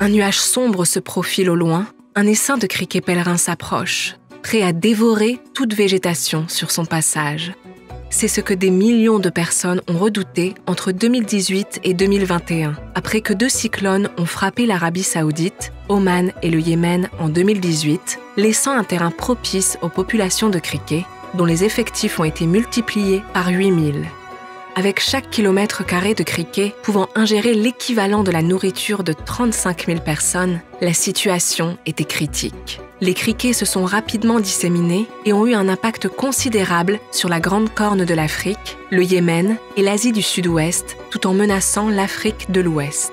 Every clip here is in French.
Un nuage sombre se profile au loin, un essaim de criquets pèlerins s'approche, prêt à dévorer toute végétation sur son passage. C'est ce que des millions de personnes ont redouté entre 2018 et 2021, après que deux cyclones ont frappé l'Arabie saoudite, Oman et le Yémen en 2018, laissant un terrain propice aux populations de criquets, dont les effectifs ont été multipliés par 8000 avec chaque kilomètre carré de criquets pouvant ingérer l'équivalent de la nourriture de 35 000 personnes, la situation était critique. Les criquets se sont rapidement disséminés et ont eu un impact considérable sur la Grande Corne de l'Afrique, le Yémen et l'Asie du Sud-Ouest, tout en menaçant l'Afrique de l'Ouest.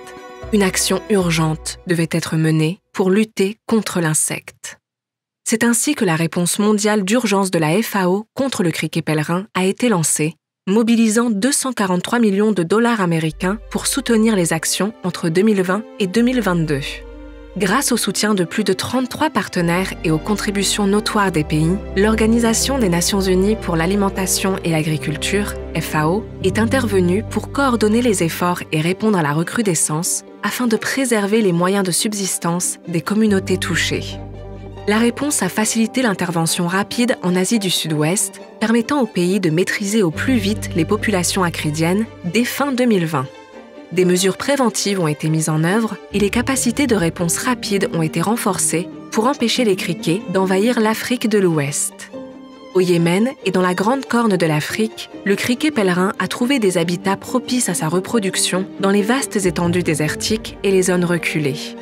Une action urgente devait être menée pour lutter contre l'insecte. C'est ainsi que la réponse mondiale d'urgence de la FAO contre le criquet pèlerin a été lancée mobilisant 243 millions de dollars américains pour soutenir les actions entre 2020 et 2022. Grâce au soutien de plus de 33 partenaires et aux contributions notoires des pays, l'Organisation des Nations Unies pour l'alimentation et l'agriculture, FAO, est intervenue pour coordonner les efforts et répondre à la recrudescence afin de préserver les moyens de subsistance des communautés touchées. La réponse a facilité l'intervention rapide en Asie du Sud-Ouest, permettant au pays de maîtriser au plus vite les populations acridiennes dès fin 2020. Des mesures préventives ont été mises en œuvre et les capacités de réponse rapide ont été renforcées pour empêcher les criquets d'envahir l'Afrique de l'Ouest. Au Yémen et dans la grande corne de l'Afrique, le criquet pèlerin a trouvé des habitats propices à sa reproduction dans les vastes étendues désertiques et les zones reculées.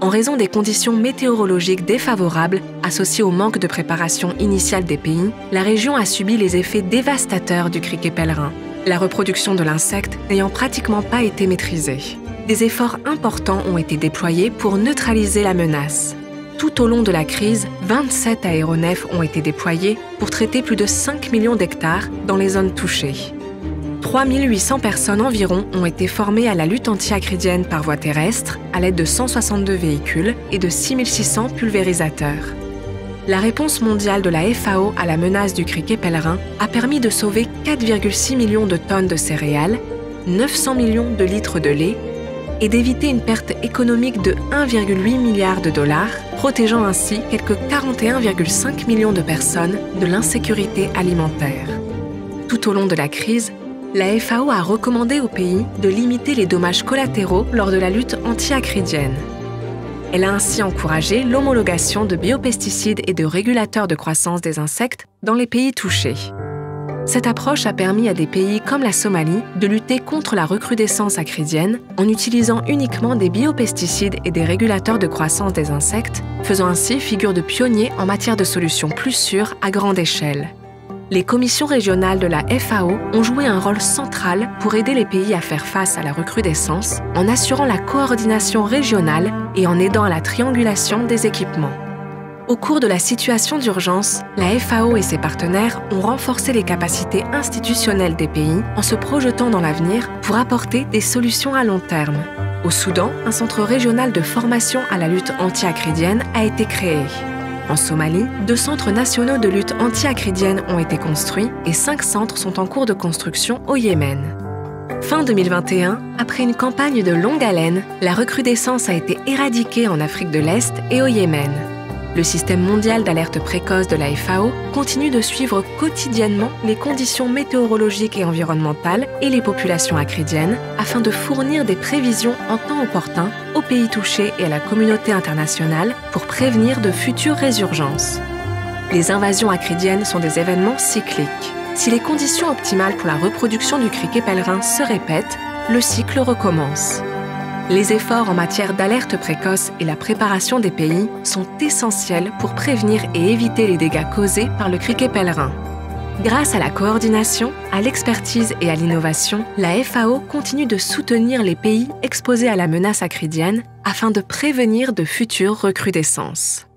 En raison des conditions météorologiques défavorables associées au manque de préparation initiale des pays, la région a subi les effets dévastateurs du criquet pèlerin, la reproduction de l'insecte n'ayant pratiquement pas été maîtrisée. Des efforts importants ont été déployés pour neutraliser la menace. Tout au long de la crise, 27 aéronefs ont été déployés pour traiter plus de 5 millions d'hectares dans les zones touchées. 3800 personnes environ ont été formées à la lutte anti-acridienne par voie terrestre à l'aide de 162 véhicules et de 6600 pulvérisateurs. La réponse mondiale de la FAO à la menace du criquet pèlerin a permis de sauver 4,6 millions de tonnes de céréales, 900 millions de litres de lait et d'éviter une perte économique de 1,8 milliard de dollars, protégeant ainsi quelques 41,5 millions de personnes de l'insécurité alimentaire. Tout au long de la crise, la FAO a recommandé au pays de limiter les dommages collatéraux lors de la lutte anti-acridienne. Elle a ainsi encouragé l'homologation de biopesticides et de régulateurs de croissance des insectes dans les pays touchés. Cette approche a permis à des pays comme la Somalie de lutter contre la recrudescence acridienne en utilisant uniquement des biopesticides et des régulateurs de croissance des insectes, faisant ainsi figure de pionnier en matière de solutions plus sûres à grande échelle les commissions régionales de la FAO ont joué un rôle central pour aider les pays à faire face à la recrudescence en assurant la coordination régionale et en aidant à la triangulation des équipements. Au cours de la situation d'urgence, la FAO et ses partenaires ont renforcé les capacités institutionnelles des pays en se projetant dans l'avenir pour apporter des solutions à long terme. Au Soudan, un centre régional de formation à la lutte anti-acridienne a été créé. En Somalie, deux centres nationaux de lutte anti-acridienne ont été construits et cinq centres sont en cours de construction au Yémen. Fin 2021, après une campagne de longue haleine, la recrudescence a été éradiquée en Afrique de l'Est et au Yémen le système mondial d'alerte précoce de la FAO continue de suivre quotidiennement les conditions météorologiques et environnementales et les populations acridiennes afin de fournir des prévisions en temps opportun aux pays touchés et à la communauté internationale pour prévenir de futures résurgences. Les invasions acridiennes sont des événements cycliques. Si les conditions optimales pour la reproduction du criquet pèlerin se répètent, le cycle recommence. Les efforts en matière d'alerte précoce et la préparation des pays sont essentiels pour prévenir et éviter les dégâts causés par le criquet pèlerin. Grâce à la coordination, à l'expertise et à l'innovation, la FAO continue de soutenir les pays exposés à la menace acridienne afin de prévenir de futures recrudescences.